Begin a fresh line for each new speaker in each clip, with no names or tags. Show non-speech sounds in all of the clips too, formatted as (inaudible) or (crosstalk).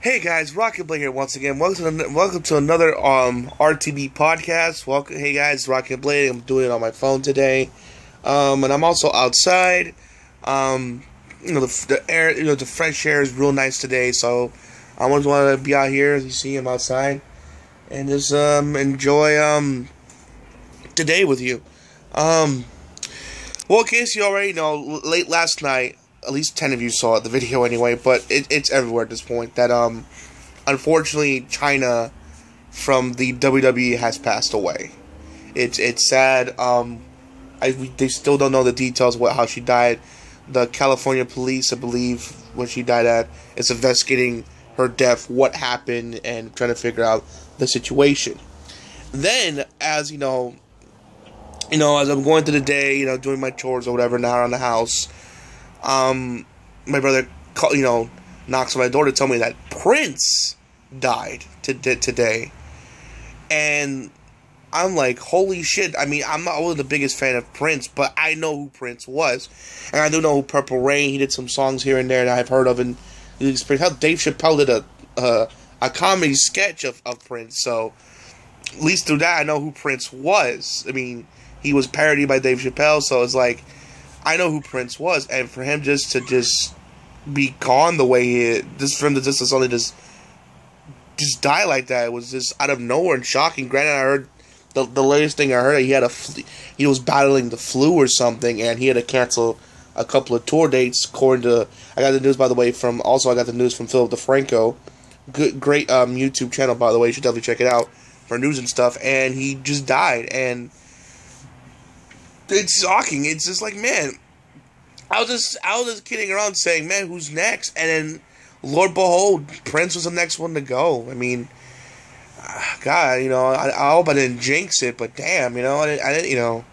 Hey guys, Rocket Blade here once again. Welcome to, welcome to another um RTB podcast. Welcome, hey guys, Rocket Blade. I'm doing it on my phone today, um, and I'm also outside. Um, you know the, the air, you know the fresh air is real nice today, so I just want to be out here. As you see, I'm outside, and just um enjoy um today with you. Um, well, in case you already know, late last night at least 10 of you saw the video anyway, but it, it's everywhere at this point that, um, unfortunately, Chyna from the WWE has passed away. It's, it's sad. Um, I, they still don't know the details what, how she died. The California police, I believe, when she died at, is investigating her death, what happened, and trying to figure out the situation. Then, as you know, you know, as I'm going through the day, you know, doing my chores or whatever now around the house, um, my brother, call, you know, knocks on my door to tell me that Prince died to, to, today, and I'm like, holy shit! I mean, I'm not always the biggest fan of Prince, but I know who Prince was, and I do know who Purple Rain. He did some songs here and there that I've heard of, and how Dave Chappelle did a a comedy sketch of, of Prince. So at least through that, I know who Prince was. I mean, he was parodied by Dave Chappelle, so it's like I know who Prince was, and for him just to just be gone the way he, just for him to just suddenly just just die like that was just out of nowhere and shocking. Granted, I heard the the latest thing I heard he had a he was battling the flu or something, and he had to cancel a couple of tour dates. According to I got the news by the way from also I got the news from Philip DeFranco, good great um, YouTube channel by the way. You should definitely check it out for news and stuff. And he just died and it's shocking. It's just like, man, I was just I was just kidding around saying, man, who's next? And then, Lord behold, Prince was the next one to go. I mean, ah, God, you know, I, I hope I didn't jinx it, but damn, you know, I didn't, I didn't, you know,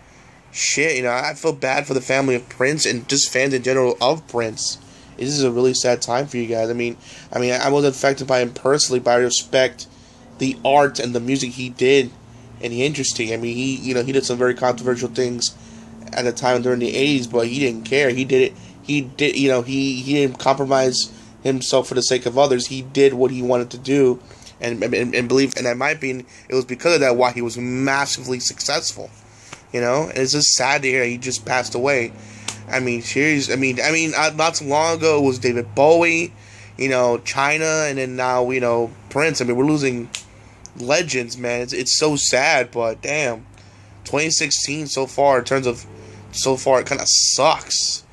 shit, you know, I feel bad for the family of Prince and just fans in general of Prince. This is a really sad time for you guys. I mean, I mean, I wasn't affected by him personally, but I respect the art and the music he did and he interesting. I mean, he, you know, he did some very controversial things at the time during the '80s, but he didn't care. He did it. He did. You know, he he didn't compromise himself for the sake of others. He did what he wanted to do, and and, and believe. And in my opinion, it was because of that why he was massively successful. You know, and it's just sad to hear he just passed away. I mean, serious. I mean, I mean, uh, not so long ago it was David Bowie, you know, Chyna, and then now you know Prince. I mean, we're losing legends, man. It's it's so sad, but damn, 2016 so far in terms of so far it kind of sucks.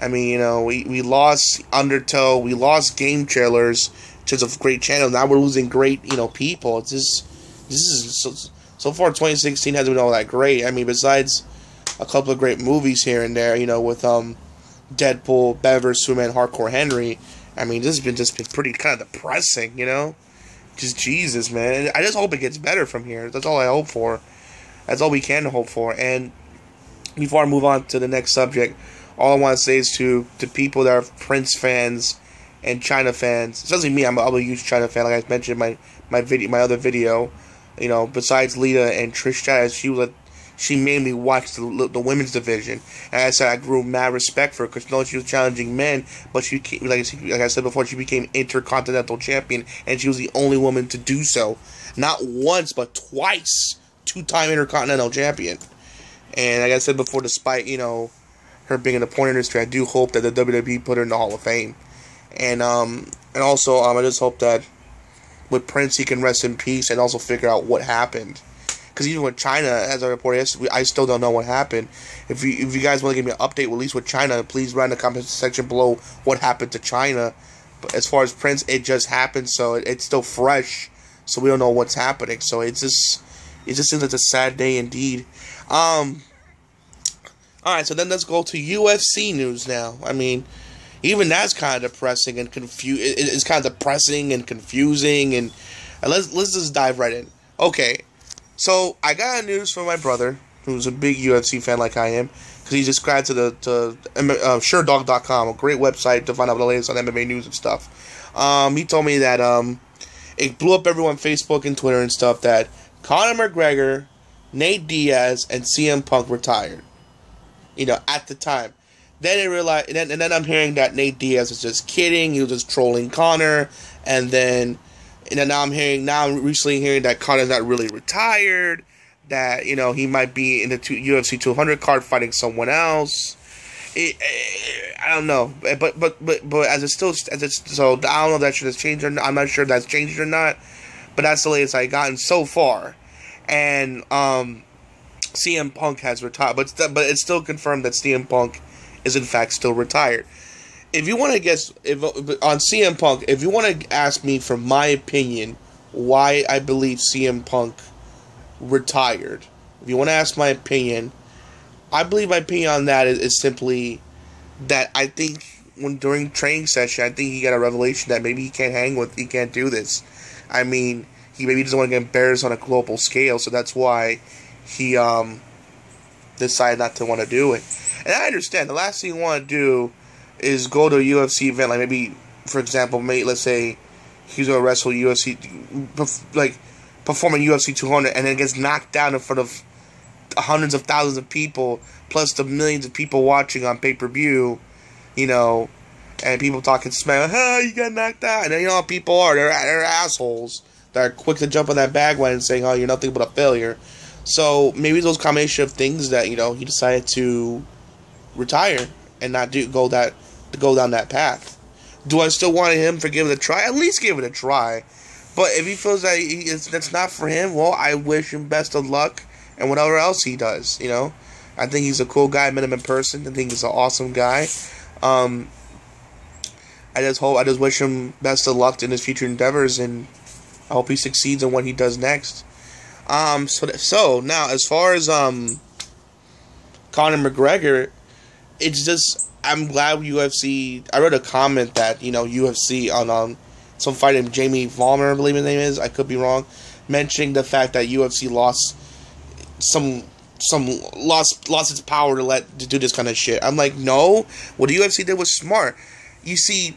I mean, you know, we, we lost Undertow, we lost GameTrailers, which is a great channels. Now we're losing great, you know, people. It's just this is so, so far 2016 hasn't been all that great. I mean, besides a couple of great movies here and there, you know, with um Deadpool, Bever, Superman, Hardcore Henry. I mean, this has been just been pretty kind of depressing, you know. Just Jesus, man. I just hope it gets better from here. That's all I hope for. That's all we can hope for. And before I move on to the next subject, all I want to say is to to people that are Prince fans and Chyna fans, especially me. I'm a, I'm a huge Chyna fan. Like I mentioned in my my video, my other video. You know, besides Lita and Trish she was a, she made me watch the, the women's division. And I said I grew mad respect for her because not she was challenging men, but she like like I said before, she became intercontinental champion, and she was the only woman to do so, not once but twice, two time intercontinental champion. And like I said before, despite you know her being in the porn industry, I do hope that the WWE put her in the Hall of Fame. And um and also um I just hope that with Prince he can rest in peace and also figure out what happened. Because even with Chyna, as I reported I still don't know what happened. If you if you guys want to give me an update, at least with Chyna, please write in the comment section below what happened to Chyna. But as far as Prince, it just happened, so it, it's still fresh. So we don't know what's happening. So it's just it just seems like a sad day indeed. Um. All right, so then let's go to UFC news now. I mean, even that's kind of depressing and confuse. It's kind of depressing and confusing, and, and let's let's just dive right in. Okay, so I got news from my brother, who's a big UFC fan like I am, because he subscribed to the to uh, Sherdog.com, a great website to find out the latest on MMA news and stuff. Um, he told me that um, it blew up everyone Facebook and Twitter and stuff that Conor McGregor, Nate Diaz, and CM Punk retired. You know, at the time. then I realized, and then, and then I'm hearing that Nate Diaz is just kidding. He was just trolling Conor, and then, and then now I'm hearing now I'm recently hearing that Conor's not really retired. That you know he might be in the two, UFC 200 card fighting someone else. It, it, I don't know, but but but but as it's still as it's so I don't know if that should have changed or not. I'm not sure if that's changed or not. But that's the latest I've gotten so far, and um, CM Punk has retired, but but it's still confirmed that CM Punk is in fact still retired. If you want to guess if on CM Punk, if you want to ask me for my opinion why I believe CM Punk retired, if you want to ask my opinion, I believe my opinion on that is, is simply that I think when during training session, I think he got a revelation that maybe he can't hang with, he can't do this. I mean, he maybe doesn't want to get embarrassed on a global scale, so that's why he um decided not to want to do it. And I understand the last thing you want to do is go to a UFC event, like maybe, for example, maybe let's say he's gonna wrestle UFC, like performing UFC 200, and then gets knocked down in front of hundreds of thousands of people, plus the millions of people watching on pay per view, you know, and people talking smack, oh, you got knocked out, and then you know people are, they're they're assholes that are quick to jump on that bandwagon saying, oh, you're nothing but a failure. So maybe those combination of things that you know he decided to retire and not do go that to go down that path. Do I still want him for giving it a try? At least give it a try. But if he feels that he is, that's not for him, well, I wish him best of luck and whatever else he does. You know, I think he's a cool guy, minimum person. I think he's an awesome guy. Um, I just hope, I just wish him best of luck in his future endeavors, and I hope he succeeds in what he does next. Um, so so now as far as um, Conor McGregor, it's just I'm glad UFC. I read a comment that you know UFC on um some fight named Jamie Vollmer, I believe his name is. I could be wrong, mentioning the fact that UFC lost some some lost lost its power to let to do this kind of shit. I'm like, no, what the UFC did was smart. You see,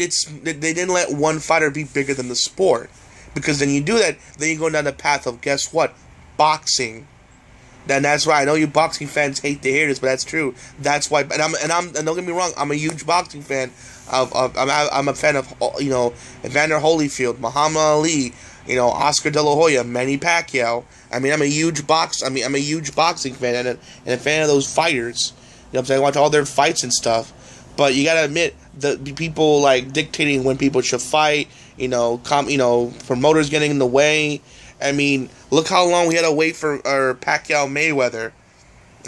it's they didn't let one fighter be bigger than the sport because then you do that, then you go down the path of guess what, boxing. Then that's right. I know you boxing fans hate to hear this, but that's true. That's why. And I'm and I'm and don't get me wrong. I'm a huge boxing fan. Of, of I'm I'm a fan of you know Evander Holyfield, Muhammad Ali, you know Oscar De La Hoya, Manny Pacquiao. I mean, I'm a huge box. I mean, I'm a huge boxing fan and a, and a fan of those fighters. You know, I'm saying I watch all their fights and stuff. But you gotta admit, the people like dictating when people should fight. You know, com, you know, promoters getting in the way. I mean, look how long we had to wait for our Pacquiao Mayweather.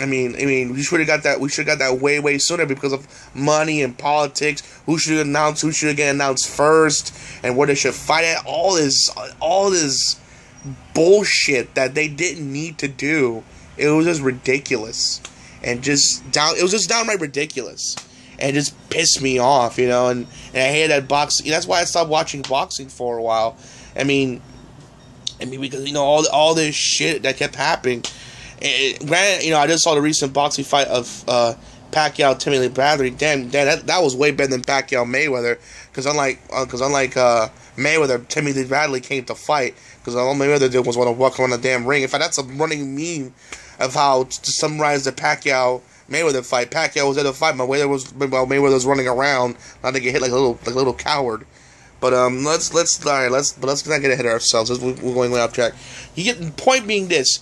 I mean, I mean, we should have got that. We should have got that way, way sooner because of money and politics. Who should announce? Who should get announced first, and where they should fight at? All this, all this bullshit that they didn't need to do. It was just ridiculous, and just down. It was just downright ridiculous and just pissed me off, you know. And, and I hated that boxing. That's why I stopped watching boxing for a while. I mean, I mean because you know all all this shit that kept happening. And granted, you know, I just saw the recent boxing fight of uh, Pacquiao, Timothy Bradley. Damn, damn, that, that was way better than Pacquiao Mayweather. Because unlike, because uh, unlike uh, Mayweather, Timothy Bradley came to fight. Because all Mayweather did was want to walk around the damn ring. In fact, that's a running meme of how to summarize the Pacquiao Mayweather fight. Pacquiao was at the fight. Mayweather was well, Mayweather was running around, not to get hit like a little like a little coward. But um, let's let's all right, let's but let's not get ahead of ourselves. We're going way off track. You get point being this.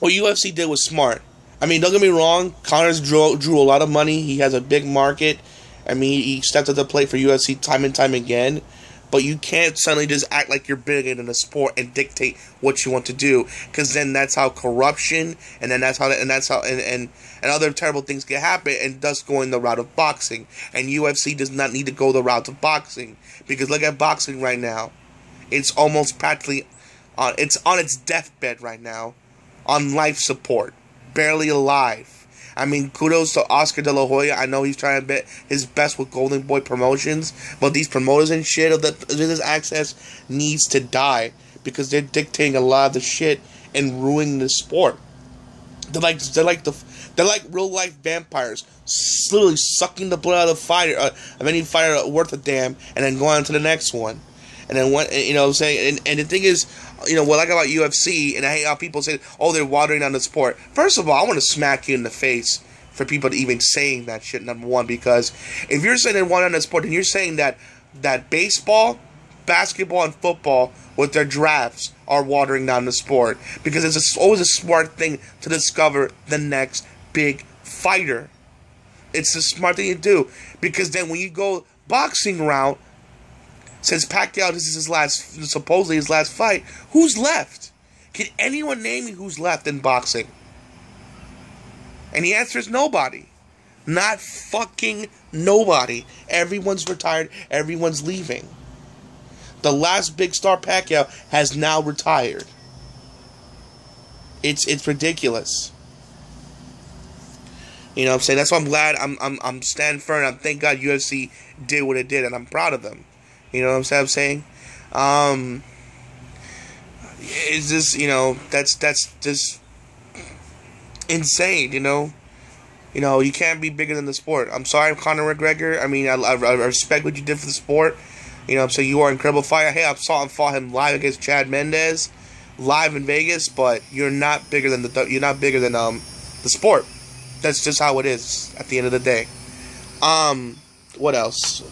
What UFC did was smart. I mean, don't get me wrong. Conor's drew drew a lot of money. He has a big market. I mean, he stepped up the plate for UFC time and time again. But you can't suddenly just act like you're big in a sport and dictate what you want to do, because then that's how corruption, and then that's how, and that's how, and, and and other terrible things can happen, and thus going the route of boxing. And UFC does not need to go the route of boxing, because look at boxing right now, it's almost practically on, it's on its deathbed right now, on life support, barely alive I mean, kudos to Oscar De La Hoya. I know he's trying to bet his best with Golden Boy Promotions, but these promoters and shit of the business access needs to die because they're dictating a lot of the shit and ruining the sport. They're like they're like the they're like real life vampires, literally sucking the blood out of the fighter uh, of any fighter worth a damn, and then going on to the next one. And then what you know, what I'm saying, and, and the thing is, you know, what I like about UFC, and I hate how people say, oh, they're watering down the sport. First of all, I want to smack you in the face for people to even saying that shit. Number one, because if you're saying one on a sport, and you're saying that that baseball, basketball, and football with their drafts are watering down the sport because it's always a smart thing to discover the next big fighter. It's a smart thing to do because then when you go boxing route, since Pacquiao this is his last supposedly his last fight, who's left? Can anyone name me who's left in boxing? And the answer is nobody. Not fucking nobody. Everyone's retired. Everyone's leaving. The last big star Pacquiao has now retired. It's it's ridiculous. You know what I'm saying? That's why I'm glad I'm I'm I'm standing firm. I'm thank God UFC did what it did and I'm proud of them. You know what I'm saying? Um it's just, you know, that's that's just insane, you know? You know, you can't be bigger than the sport. I'm sorry, Conor McGregor. I mean, I, I, I respect what you did for the sport. You know, I'm so you are an incredible fighter. Hey, I saw him fought him live against Chad Mendes, live in Vegas. But you're not bigger than the you're not bigger than um the sport. That's just how it is at the end of the day. Um, what else?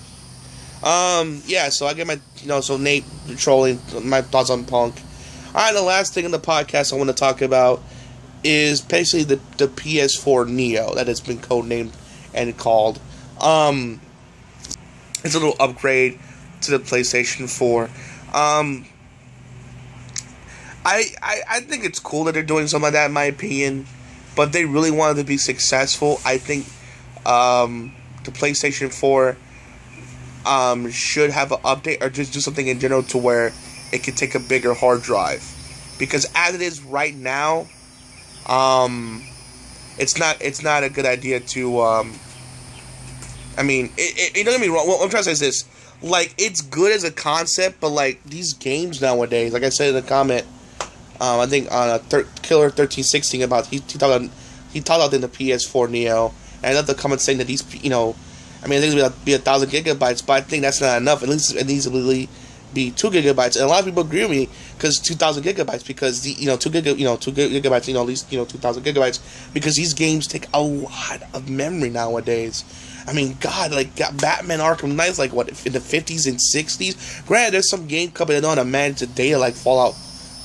Um, yeah. So I get my you know so Nate trolling my thoughts on Punk. All right, the last thing in the podcast I want to talk about is basically the, the PS4 Neo that has been codenamed and called. Um, it's a little upgrade to the PlayStation 4. Um, I, I I think it's cool that they're doing something like that, in my opinion. But they really wanted to be successful. I think um, the PlayStation 4 um, should have an update or just do something in general to where it can take a bigger hard drive. Because as it is right now, um, it's not it's not a good idea to. Um, I mean, it, it, don't get me wrong. What I'm trying to say is this: like, it's good as a concept, but like these games nowadays, like I said in the comment, um, I think on a thir- Killer thirteen sixteen about he, he talked about he talked about in the PS4 Neo, and I love the comment saying that these you know, I mean, I it's gonna be a thousand gigabytes, but I think that's not enough. At least it needs to really be two gigabytes, and a lot of people agree with me because two thousand gigabytes because the you know two giga you know two gigabytes you know at least you know two thousand gigabytes because these games take a lot of memory nowadays. I mean, God, like Batman Arkham Knight's like what in the fifties and sixties. Granted, there's some game coming on to manage data like Fallout,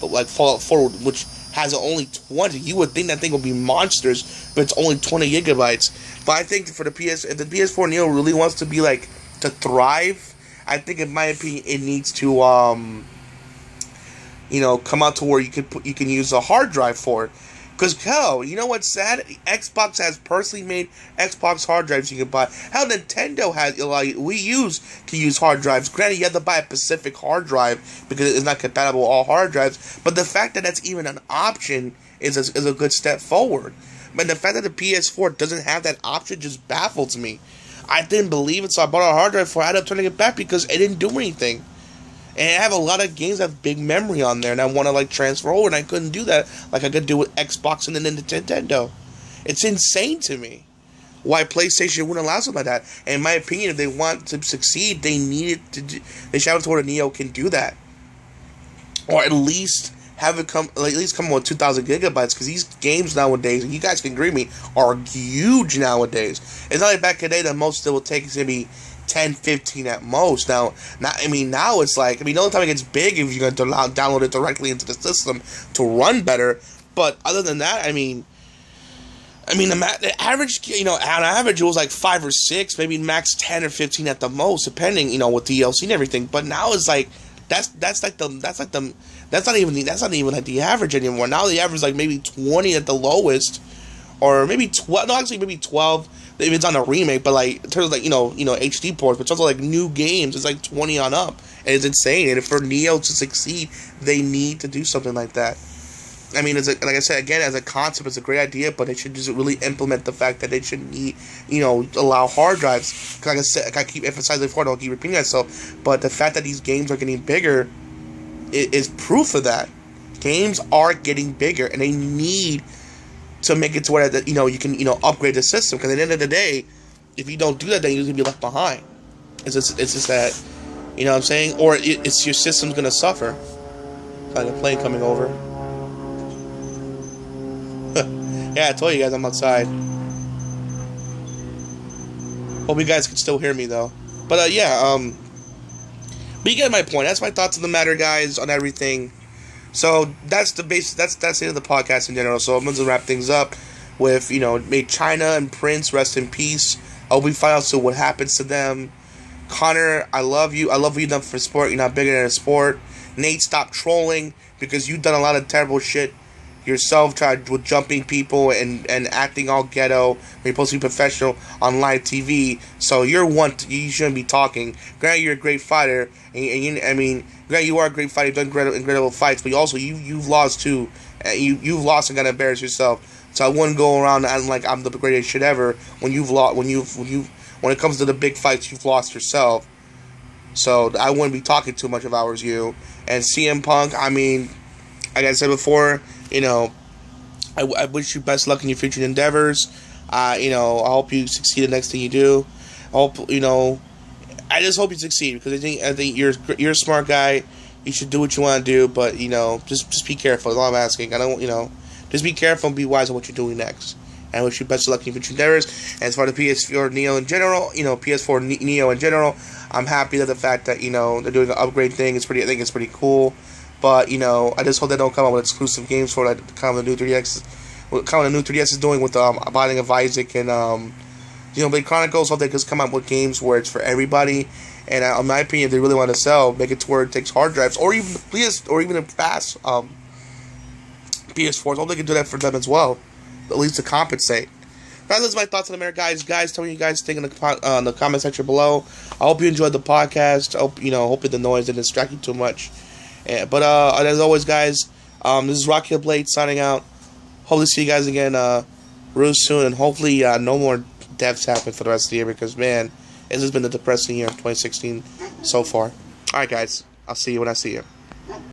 like Fallout Four, which has only twenty. You would think that thing would be monsters, but it's only twenty gigabytes. But I think for the PS, if the PS4 Neo really wants to be like to thrive I think, in my opinion, it needs to, um, you know, come out to where you can put, you can use a hard drive for it. Because hell, you know what's sad? Xbox has personally made Xbox hard drives you can buy. How Nintendo has like we use to use hard drives. Granted, you have to buy a specific hard drive because it's not compatible with all hard drives. But the fact that that's even an option is a, is a good step forward. But the fact that the PS4 doesn't have that option just baffles me. I didn't believe it, so I bought a hard drive for. it. I ended up turning it back because it didn't do anything. And I have a lot of games that have big memory on there, and I want to like transfer over, and I couldn't do that like I could do with Xbox and then Nintendo. It's insane to me why PlayStation wouldn't allow something like that. And in my opinion, if they want to succeed, they need to. Do, they out to where Neo can do that, or at least have it come at least come with 2,000 gigabytes because these games nowadays, and you guys can agree me, are huge nowadays. It's not like back in the day that most still will take maybe 10, 15 at most. Now, not, I mean, now it's like, I mean, the only time it gets big if you're going to download it directly into the system to run better. But other than that, I mean, I mean, the, the average, you know, on average, it was like five or six, maybe max 10 or 15 at the most, depending, you know, with DLC and everything. But now it's like, that's that's like the that's like the that's not even the, that's not even like the average anymore. Now the average is like maybe twenty at the lowest, or maybe twelve. No, actually maybe twelve if it's on a remake. But like in terms of like you know you know HD ports, but also like new games, it's like twenty on up, and it's insane. And for Neo to succeed, they need to do something like that. I mean, as a, like I said again, as a concept, it's a great idea, but it should just really implement the fact that they should need, you know, allow hard drives. Like I said, I keep emphasizing before, I don't keep repeating myself, but the fact that these games are getting bigger is, is proof of that. Games are getting bigger, and they need to make it to where that you know you can you know upgrade the system. Because at the end of the day, if you don't do that, then you're gonna be left behind. It's just it's just that, you know what I'm saying, or it, it's your system's gonna suffer. Like a plane coming over. (laughs) yeah, I told you guys I'm outside. Hope you guys can still hear me though. But uh, yeah, um, but you get my point. That's my thoughts on the matter, guys, on everything. So that's the base. That's that's the end of the podcast in general. So I'm gonna wrap things up with you know, may Chyna and Prince rest in peace. I'll be find out so what happens to them. Conor, I love you. I love what you've done for sport. You're not bigger than a sport. Nate, stop trolling because you've done a lot of terrible shit yourself tried with jumping people and, and acting all ghetto. You're supposed to be professional on live TV, so you're one. You shouldn't be talking. Granted, you're a great fighter, and, and you, I mean, granted, you are a great fighter. You've done incredible, incredible fights, but you also you you've lost too. Uh, you you've lost and got to embarrass yourself. So I wouldn't go around acting like I'm the greatest shit ever when you've lost when you've when you when it comes to the big fights you've lost yourself. So I wouldn't be talking too much if I was you. And CM Punk, I mean, like I said before, you know, I, I wish you best luck in your future endeavors. Uh, you know, I hope you succeed the next thing you do. I hope you know. I just hope you succeed because I think I think you're you're a smart guy. You should do what you want to do, but you know, just just be careful. That's all I'm asking. I don't, you know, just be careful and be wise on what you're doing next. And I wish you best of luck in your future endeavors. As far as the PS4 Neo in general, you know, PS4 Neo in general, I'm happy that the fact that you know they're doing an upgrade thing is pretty. I think it's pretty cool. But you know, I just hope they don't come out with exclusive games for like kind of the new 3DS, what kind of the new 3DS is doing with um, Binding of Isaac and um, you know, Blade Chronicles. Hope they just come out with games where it's for everybody. And uh, in my opinion, if they really want to sell, make it to where it takes hard drives or even PS or even a fast um, PS4s. Hope they can do that for them as well, at least to compensate. Those my thoughts on America, guys. Guys, tell me you guys think in the uh, in the comment section below. I hope you enjoyed the podcast. I hope you know, hoping the noise didn't distract you too much. Yeah, but uh, as always, guys, um, this is Rocky Blade signing out. Hopefully, see you guys again uh, real soon, and hopefully, uh, no more deaths happen for the rest of the year because man, this has been a depressing year of 2016 so far. All right, guys, I'll see you when I see you.